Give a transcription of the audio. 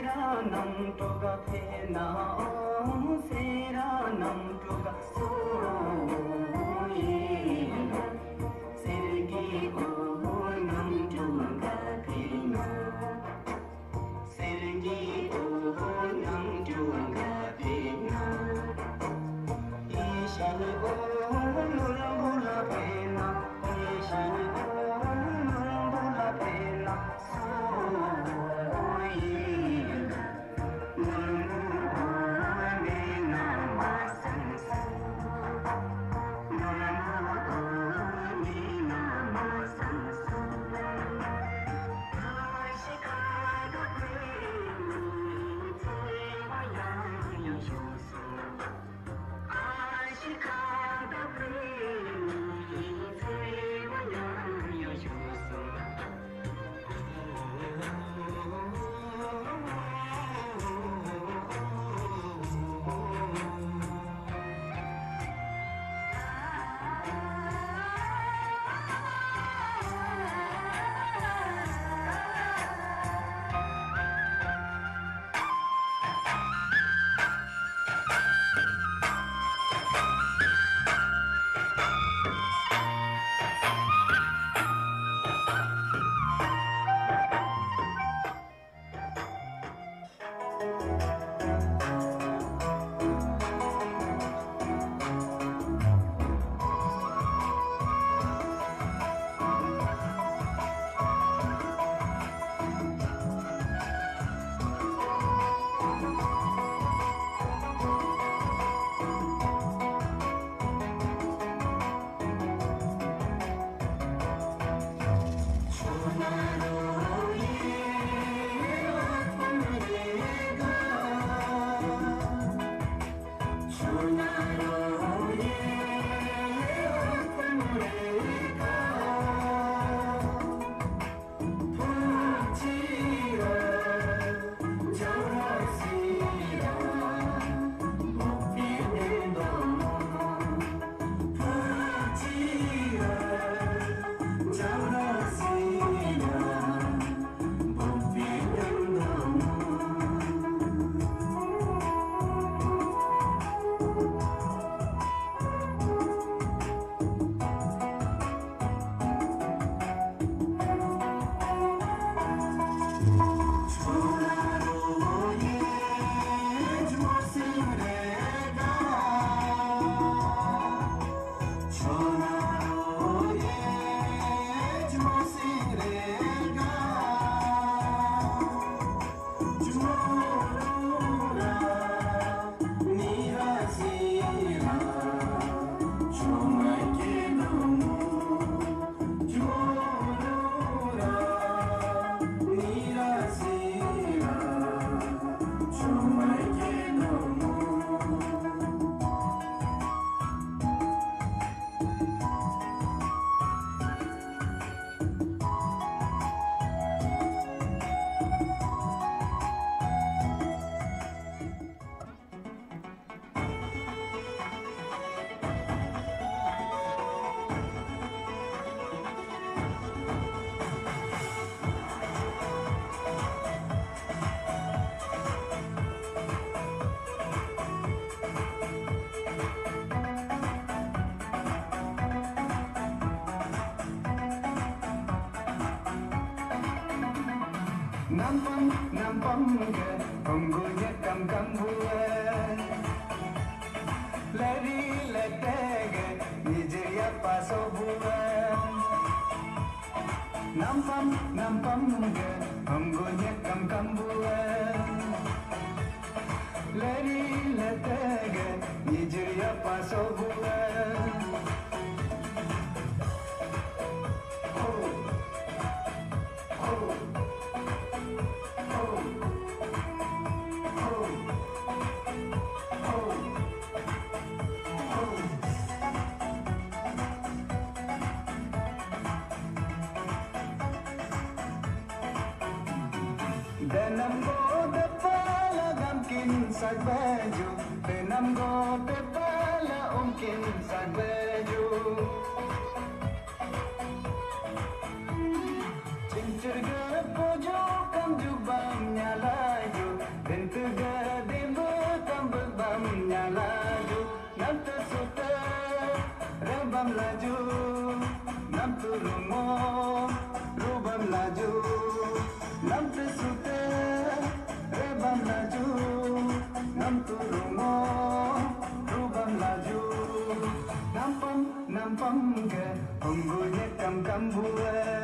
세라남 도가 페나 세라남 도가 Nampang, nampang ke Punggungnya kam-kam buat Lari letege Nigeria paso buat Nampang, nampang ke Punggungnya kam-kam buat sagbeju penam go te pala umkin sagbeju cincir ge pojo kam jubam nyalaju tentu ge dembu tam berbam nyalaju nam te suta rebam laju nam turungo laju nampam nampam ke pembunya kam kam buat